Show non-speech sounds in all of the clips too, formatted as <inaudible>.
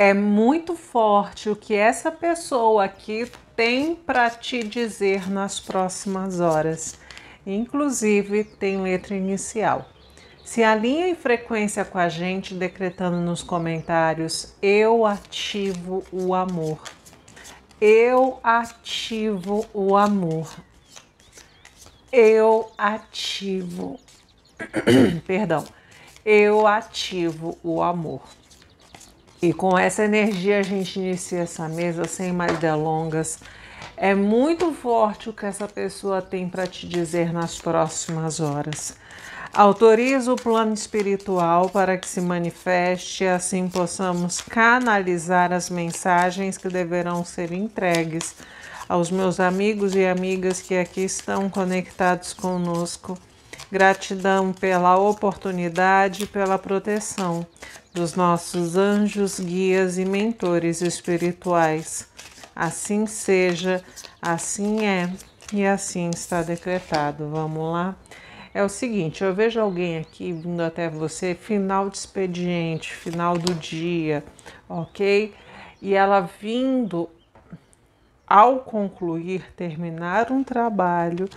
é muito forte o que essa pessoa aqui tem para te dizer nas próximas horas. Inclusive, tem letra inicial. Se alinha em frequência com a gente, decretando nos comentários: Eu ativo o amor. Eu ativo o amor. Eu ativo. <clears throat> Perdão. Eu ativo o amor. E com essa energia a gente inicia essa mesa sem mais delongas. É muito forte o que essa pessoa tem para te dizer nas próximas horas. Autoriza o plano espiritual para que se manifeste assim possamos canalizar as mensagens que deverão ser entregues aos meus amigos e amigas que aqui estão conectados conosco. Gratidão pela oportunidade e pela proteção dos nossos anjos, guias e mentores espirituais. Assim seja, assim é e assim está decretado. Vamos lá? É o seguinte, eu vejo alguém aqui vindo até você, final de expediente, final do dia, ok? E ela vindo ao concluir, terminar um trabalho,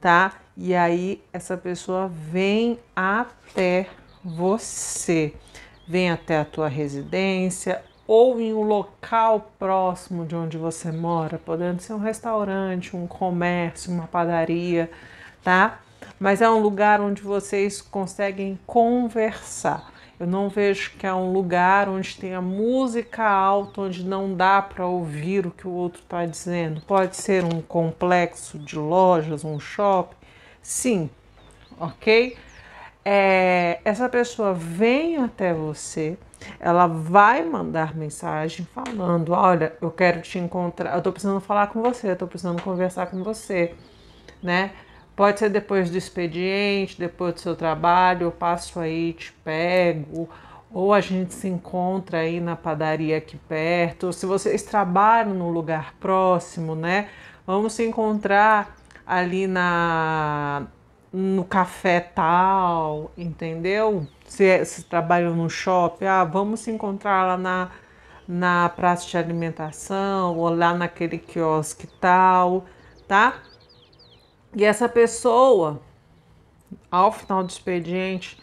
tá? E aí essa pessoa vem até você vem até a tua residência ou em um local próximo de onde você mora, podendo ser um restaurante, um comércio, uma padaria, tá? Mas é um lugar onde vocês conseguem conversar. Eu não vejo que é um lugar onde tenha música alta, onde não dá para ouvir o que o outro está dizendo. Pode ser um complexo de lojas, um shopping, sim, ok? É, essa pessoa vem até você, ela vai mandar mensagem falando: Olha, eu quero te encontrar, eu tô precisando falar com você, eu tô precisando conversar com você, né? Pode ser depois do expediente, depois do seu trabalho, eu passo aí, te pego, ou a gente se encontra aí na padaria aqui perto, ou se vocês trabalham no lugar próximo, né? Vamos se encontrar ali na no café tal, entendeu? Se, se trabalham no shopping, ah, vamos se encontrar lá na, na praça de alimentação ou lá naquele quiosque tal, tá? E essa pessoa, ao final do expediente,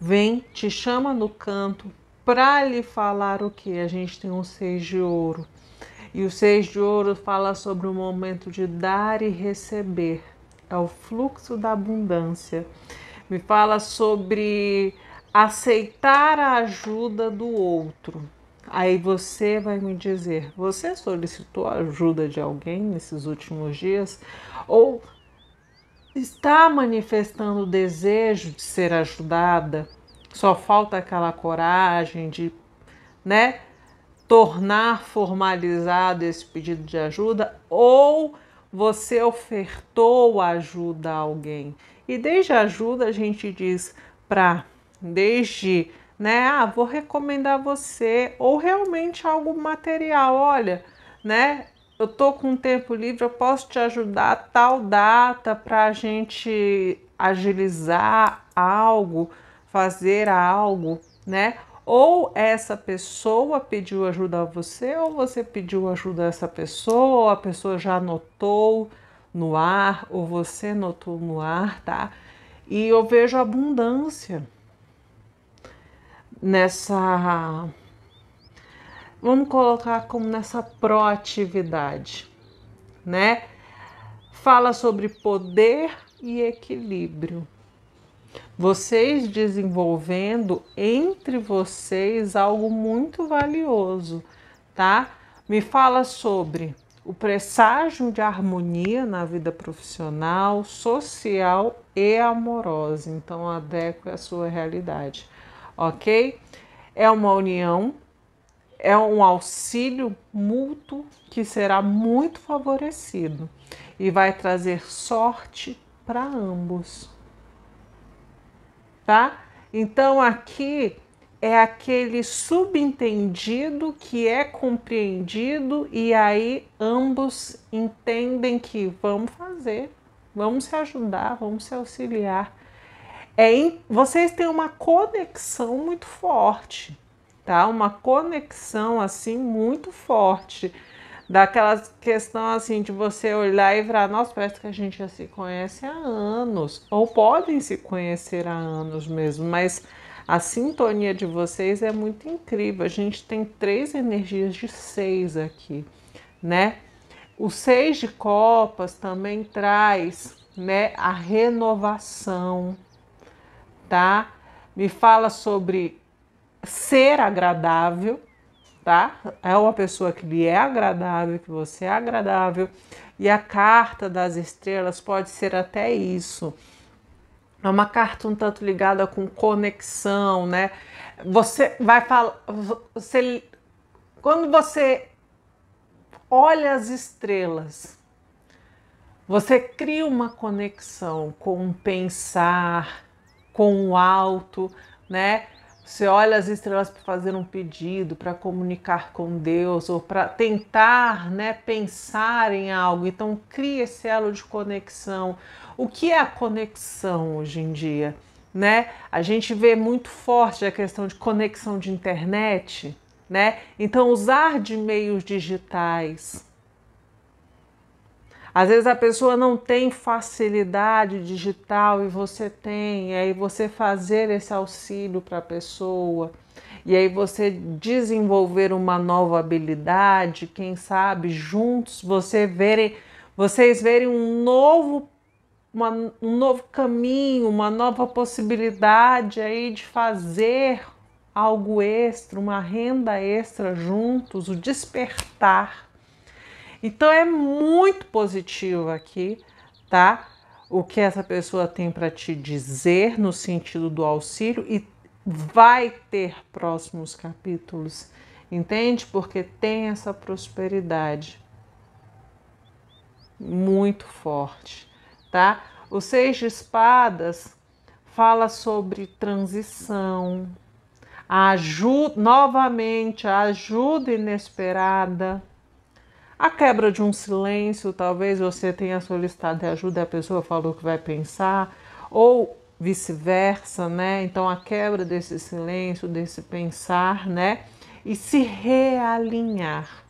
vem, te chama no canto para lhe falar o que? A gente tem um seis de ouro. E o seis de ouro fala sobre o momento de dar e receber é o fluxo da abundância. Me fala sobre aceitar a ajuda do outro. Aí você vai me dizer: você solicitou ajuda de alguém nesses últimos dias? Ou está manifestando o desejo de ser ajudada? Só falta aquela coragem de, né, tornar formalizado esse pedido de ajuda? Ou você ofertou ajuda a alguém. E desde ajuda a gente diz para desde, né, ah, vou recomendar você ou realmente algo material, olha, né, eu tô com tempo livre, eu posso te ajudar tal data para a gente agilizar algo, fazer algo, né? Ou essa pessoa pediu ajuda a você, ou você pediu ajuda a essa pessoa, ou a pessoa já notou no ar, ou você notou no ar, tá? E eu vejo abundância nessa. Vamos colocar como nessa proatividade, né? Fala sobre poder e equilíbrio vocês desenvolvendo entre vocês algo muito valioso, tá? Me fala sobre o presságio de harmonia na vida profissional, social e amorosa. Então, adeque a sua realidade, ok? É uma união, é um auxílio mútuo que será muito favorecido e vai trazer sorte para ambos tá? Então aqui é aquele subentendido que é compreendido e aí ambos entendem que vamos fazer, vamos se ajudar, vamos se auxiliar. É, vocês têm uma conexão muito forte, tá? Uma conexão assim muito forte. Daquela questão assim de você olhar e virar, nossa, parece que a gente já se conhece há anos, ou podem se conhecer há anos mesmo, mas a sintonia de vocês é muito incrível. A gente tem três energias de seis aqui, né? O seis de copas também traz, né, a renovação, tá? Me fala sobre ser agradável, tá? É uma pessoa que lhe é agradável, que você é agradável. E a carta das estrelas pode ser até isso. É uma carta um tanto ligada com conexão, né? Você vai falar. Você, quando você olha as estrelas, você cria uma conexão com o pensar, com o alto, né? Você olha as estrelas para fazer um pedido, para comunicar com Deus ou para tentar, né, pensar em algo. Então cria esse elo de conexão. O que é a conexão hoje em dia, né? A gente vê muito forte a questão de conexão de internet, né? Então usar de meios digitais, às vezes a pessoa não tem facilidade digital e você tem, e aí você fazer esse auxílio para a pessoa, e aí você desenvolver uma nova habilidade, quem sabe juntos você verem, vocês verem um novo uma, um novo caminho, uma nova possibilidade aí de fazer algo extra, uma renda extra juntos, o despertar então é muito positivo aqui, tá? O que essa pessoa tem para te dizer no sentido do auxílio e vai ter próximos capítulos, entende? Porque tem essa prosperidade muito forte, tá? O Seis de Espadas fala sobre transição, ajuda, novamente, ajuda inesperada a quebra de um silêncio, talvez você tenha solicitado ajuda a pessoa falou que vai pensar, ou vice-versa, né? Então a quebra desse silêncio, desse pensar, né? E se realinhar,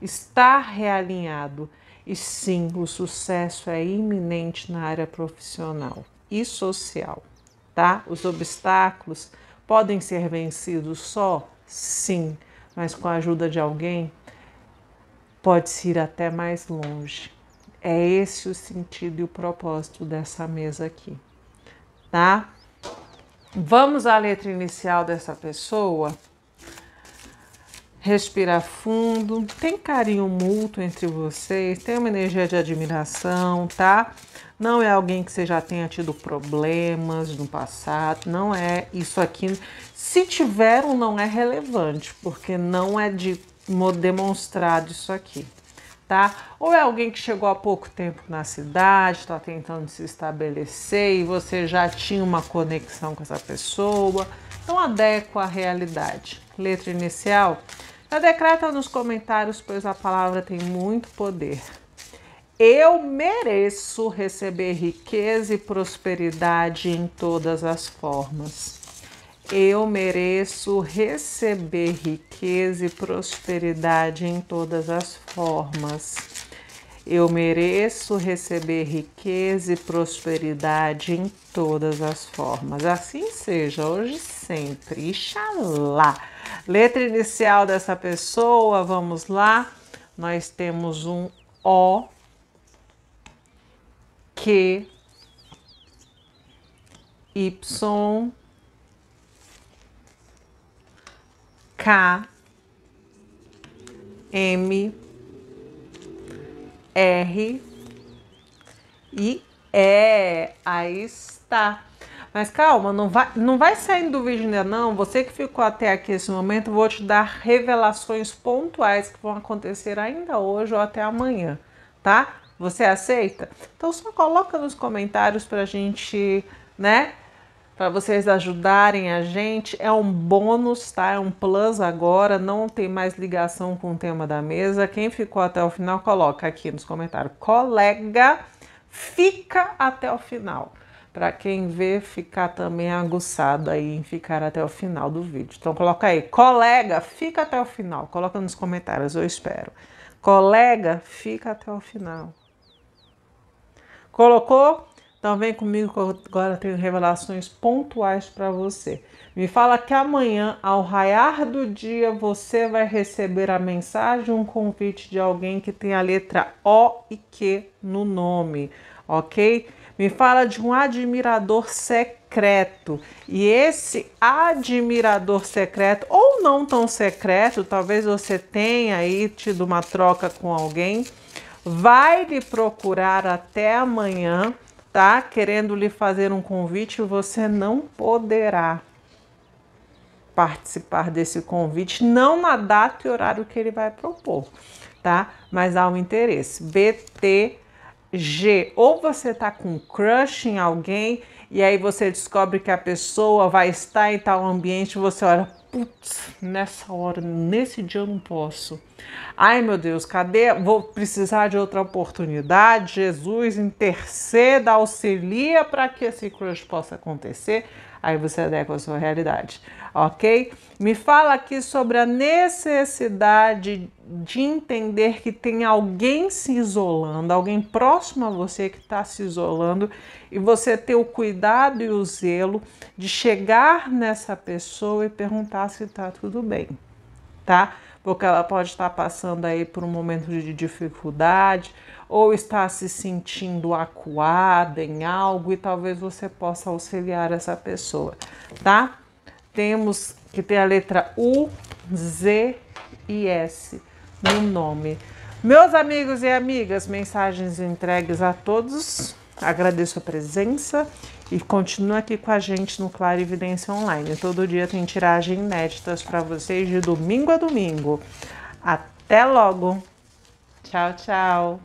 estar realinhado. E sim, o sucesso é iminente na área profissional e social, tá? Os obstáculos podem ser vencidos só? Sim, mas com a ajuda de alguém pode-se ir até mais longe. É esse o sentido e o propósito dessa mesa aqui, tá? Vamos à letra inicial dessa pessoa. Respira fundo, tem carinho mútuo entre vocês, tem uma energia de admiração, tá? Não é alguém que você já tenha tido problemas no passado, não é isso aqui. Se tiver um, não é relevante, porque não é de demonstrado isso aqui, tá? Ou é alguém que chegou há pouco tempo na cidade, está tentando se estabelecer e você já tinha uma conexão com essa pessoa, então adequa à realidade. Letra inicial, já decreta nos comentários, pois a palavra tem muito poder. Eu mereço receber riqueza e prosperidade em todas as formas. Eu mereço receber riqueza e prosperidade em todas as formas. Eu mereço receber riqueza e prosperidade em todas as formas. Assim seja, hoje sempre. Ixalá. Letra inicial dessa pessoa, vamos lá. Nós temos um O, Q, Y, K, M, R e E. Aí está. Mas calma, não vai, não vai saindo do vídeo ainda não. Você que ficou até aqui esse momento, vou te dar revelações pontuais que vão acontecer ainda hoje ou até amanhã, tá? Você aceita? Então só coloca nos comentários pra gente, né? Para vocês ajudarem a gente. É um bônus, tá? É um plus agora, não tem mais ligação com o tema da mesa. Quem ficou até o final, coloca aqui nos comentários. Colega, fica até o final. para quem vê ficar também aguçado aí em ficar até o final do vídeo. Então coloca aí, colega, fica até o final. Coloca nos comentários, eu espero. Colega, fica até o final. Colocou? Então vem comigo que agora tenho revelações pontuais para você. Me fala que amanhã, ao raiar do dia, você vai receber a mensagem, um convite de alguém que tem a letra O e Q no nome, ok? Me fala de um admirador secreto. E esse admirador secreto, ou não tão secreto, talvez você tenha aí tido uma troca com alguém, vai lhe procurar até amanhã, tá? Querendo lhe fazer um convite, você não poderá participar desse convite, não na data e horário que ele vai propor, tá? Mas há um interesse. BT G, ou você tá com crush em alguém e aí você descobre que a pessoa vai estar em tal ambiente, você olha, putz, nessa hora, nesse dia eu não posso. Ai meu Deus, cadê? Vou precisar de outra oportunidade. Jesus interceda, auxilia para que esse crush possa acontecer aí você adequa a sua realidade, ok? Me fala aqui sobre a necessidade de entender que tem alguém se isolando, alguém próximo a você que está se isolando e você ter o cuidado e o zelo de chegar nessa pessoa e perguntar se está tudo bem, tá? Porque ela pode estar passando aí por um momento de dificuldade ou está se sentindo acuada em algo e talvez você possa auxiliar essa pessoa, tá? Temos que ter a letra U, Z e S no nome. Meus amigos e amigas, mensagens entregues a todos. Agradeço a presença e continue aqui com a gente no Claro Evidência Online. Todo dia tem tiragem inéditas para vocês de domingo a domingo. Até logo. Tchau, tchau.